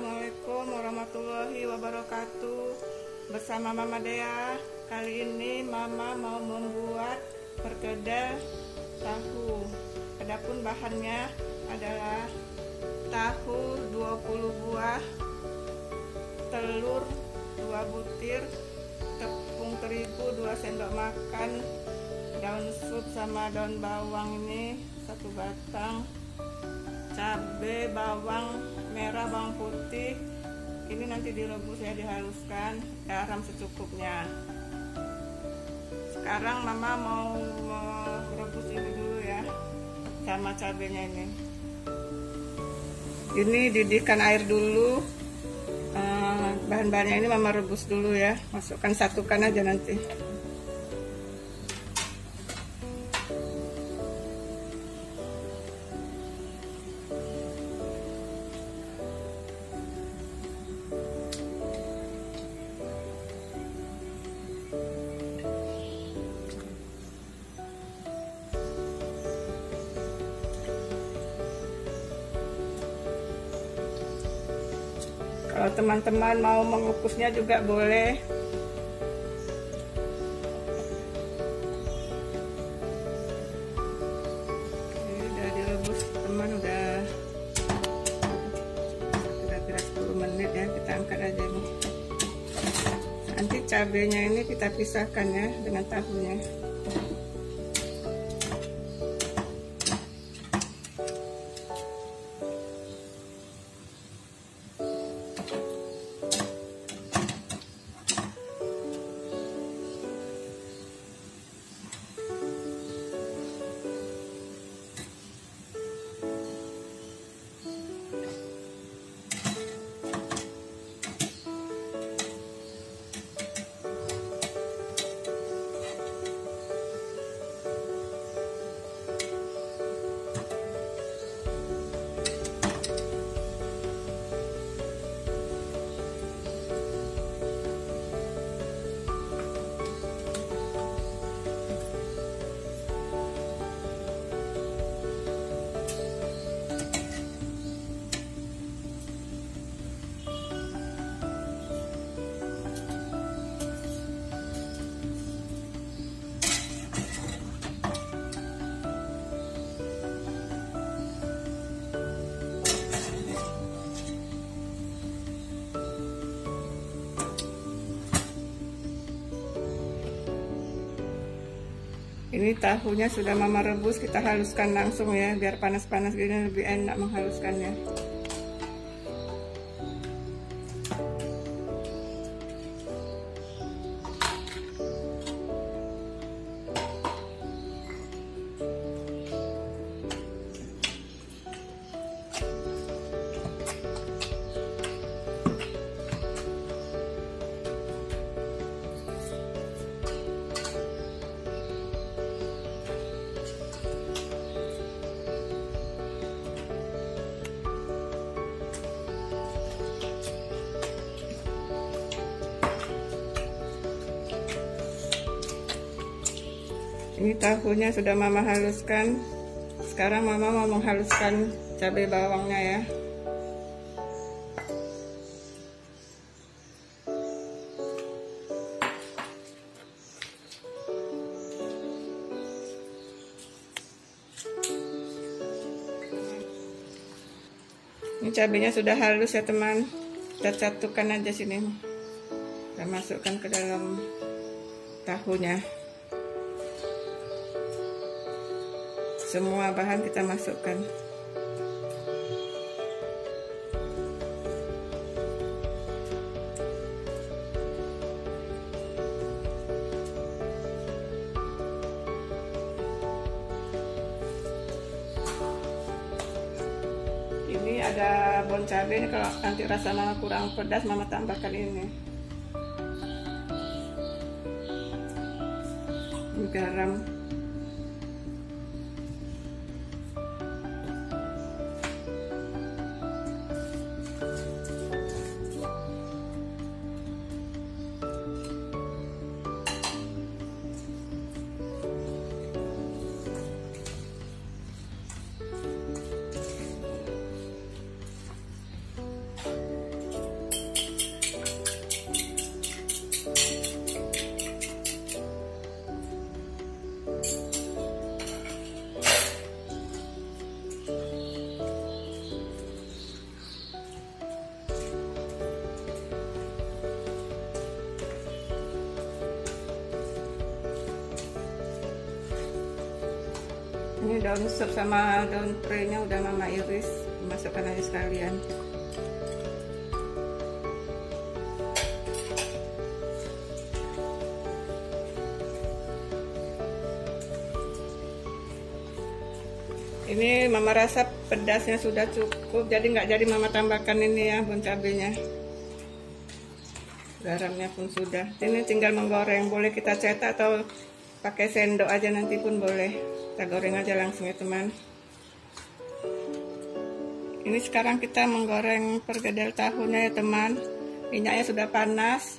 Assalamualaikum warahmatullahi wabarakatuh. Bersama Mama Dea Kali ini Mama mau membuat perkedel tahu. Adapun bahannya adalah tahu 20 buah Telur 2 butir Tepung terigu 2 sendok makan Daun sup sama daun bawang ini satu batang cabai bawang merah bawang putih. Ini nanti direbus ya dihaluskan. Garam secukupnya. Sekarang mama mau merebus ini dulu ya sama cabenya ini. Ini didihkan air dulu. Eh, bahan-bahannya ini mama rebus dulu ya. Masukkan satukan aja nanti Kalau teman-teman mau mengukusnya juga boleh. Ini udah direbus teman udah kira-kira 10 menit ya kita angkat aja nih. Nanti cabenya ini kita pisahkan ya dengan tahunya. Ini tahunya sudah mama rebus, kita haluskan langsung ya, biar panas-panas gini lebih enak menghaluskannya. Ini tahunya sudah mama haluskan. Sekarang mama mau menghaluskan cabai bawangnya ya. Ini cabenya sudah halus ya teman. Kita satukan aja sini. Kita masukkan ke dalam tahunya. Semua bahan kita masukkan. Ini ada bon cabai kalau nanti rasa mama kurang pedas mama tambahkan ini garam ini daun sup sama daun nya udah mama iris. Masukkan aja sekalian. Ini mama rasa pedasnya sudah cukup jadi nggak jadi mama tambahkan ini ya bun cabenya. Garamnya pun sudah. Ini tinggal menggoreng. Boleh kita cetak atau pakai sendok aja nanti pun boleh kita goreng aja langsung ya teman. Ini sekarang kita menggoreng pergedel tahunya ya teman. Minyaknya sudah panas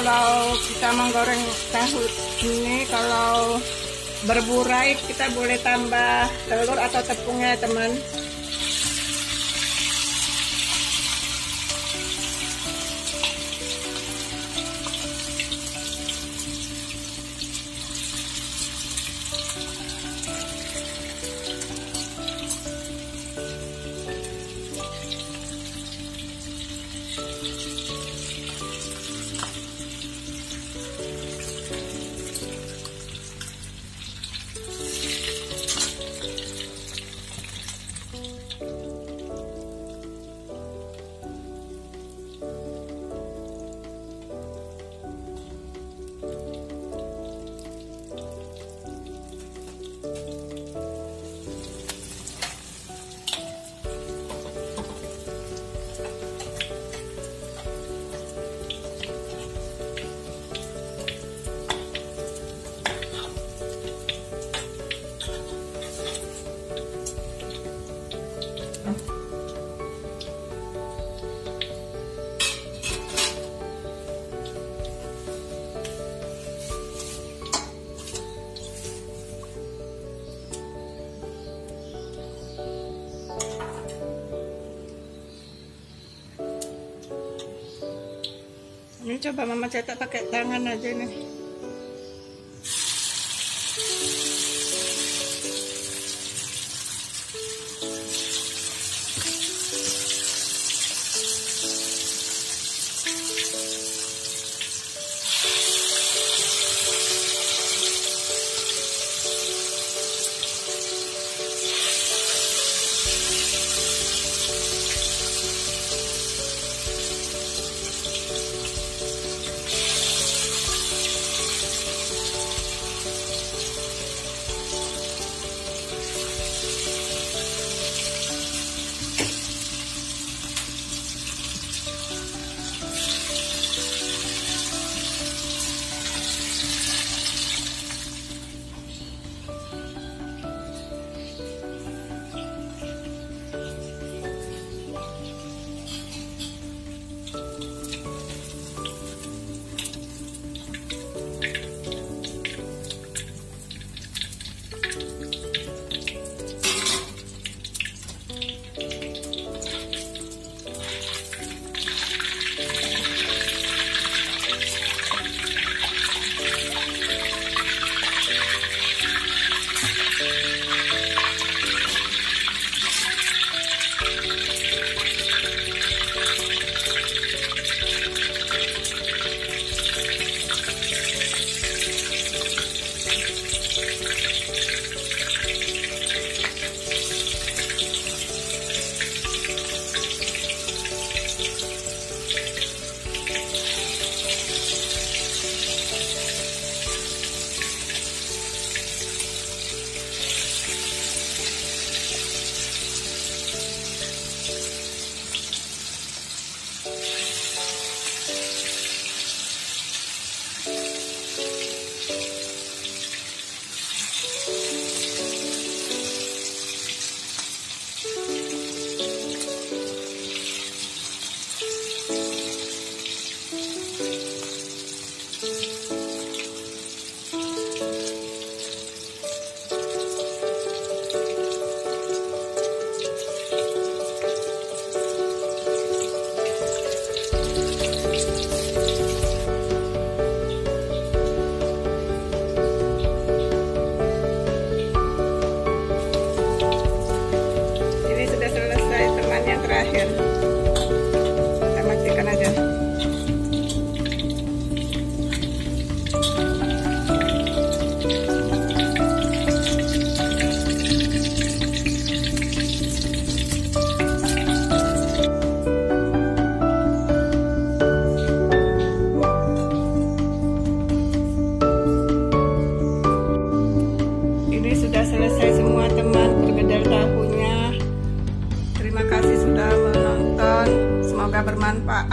kalau kita menggoreng tahu ini kalau berburai kita boleh tambah telur atau tepungnya teman coba mama cetak pakai tangan aja nih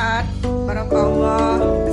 bermanfaat barakallah